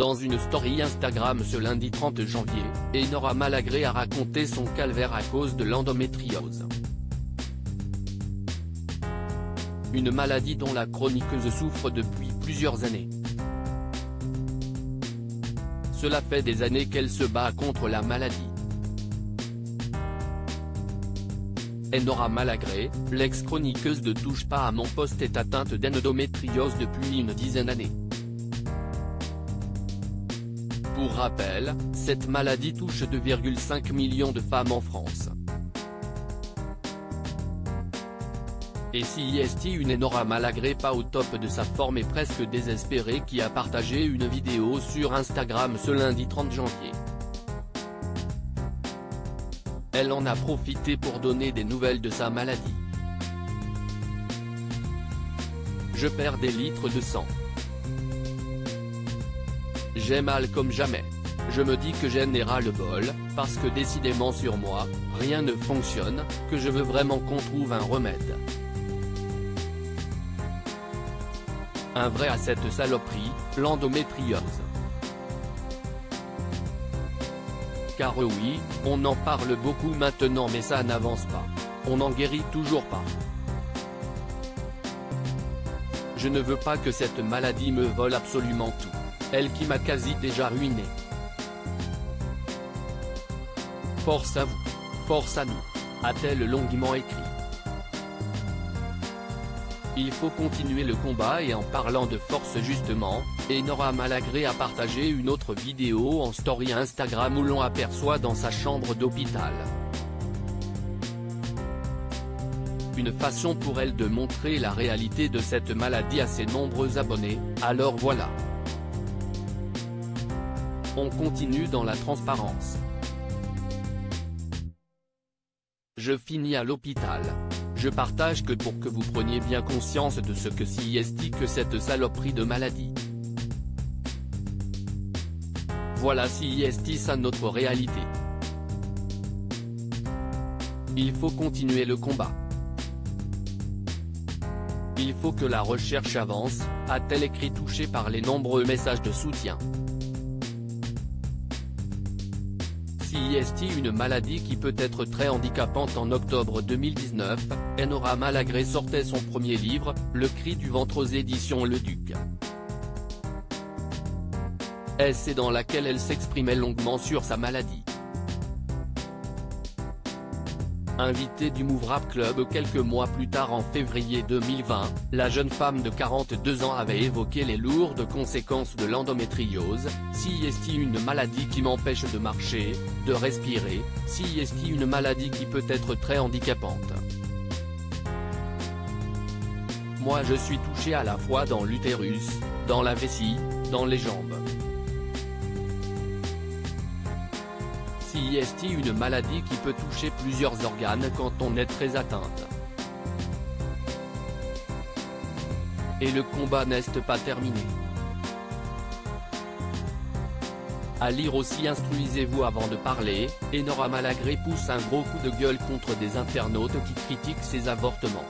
Dans une story Instagram ce lundi 30 janvier, Enora Malagré a raconté son calvaire à cause de l'endométriose. Une maladie dont la chroniqueuse souffre depuis plusieurs années. Cela fait des années qu'elle se bat contre la maladie. Enora Malagré, l'ex-chroniqueuse de Touche pas à mon poste est atteinte d'endométriose depuis une dizaine d'années. Pour rappel, cette maladie touche 2,5 millions de femmes en France. Et si est une Enora Malagré pas au top de sa forme et presque désespérée qui a partagé une vidéo sur Instagram ce lundi 30 janvier. Elle en a profité pour donner des nouvelles de sa maladie. Je perds des litres de sang. J'ai mal comme jamais. Je me dis que j'ai ras le bol, parce que décidément sur moi, rien ne fonctionne, que je veux vraiment qu'on trouve un remède. Un vrai à cette saloperie, l'endométriose. Car oui, on en parle beaucoup maintenant mais ça n'avance pas. On n'en guérit toujours pas. Je ne veux pas que cette maladie me vole absolument tout elle qui m'a quasi déjà ruiné. Force à vous, force à nous, a-t-elle longuement écrit. Il faut continuer le combat et en parlant de force justement, Enora Malagré a partagé une autre vidéo en story Instagram où l'on aperçoit dans sa chambre d'hôpital. Une façon pour elle de montrer la réalité de cette maladie à ses nombreux abonnés, alors voilà. On continue dans la transparence. Je finis à l'hôpital. Je partage que pour que vous preniez bien conscience de ce que si est que cette saloperie de maladie. Voilà si est ça notre réalité. Il faut continuer le combat. Il faut que la recherche avance, a-t-elle écrit touché par les nombreux messages de soutien. CIST une maladie qui peut être très handicapante en octobre 2019, Enora Malagré sortait son premier livre, Le cri du ventre aux éditions Le Duc. Essai dans laquelle elle s'exprimait longuement sur sa maladie? Invitée du Move Club quelques mois plus tard en février 2020, la jeune femme de 42 ans avait évoqué les lourdes conséquences de l'endométriose, si est une maladie qui m'empêche de marcher, de respirer, si est une maladie qui peut être très handicapante? Moi je suis touché à la fois dans l'utérus, dans la vessie, dans les jambes. Est une maladie qui peut toucher plusieurs organes quand on est très atteinte. Et le combat n'est pas terminé? À lire aussi instruisez-vous avant de parler, Enora Malagré pousse un gros coup de gueule contre des internautes qui critiquent ses avortements.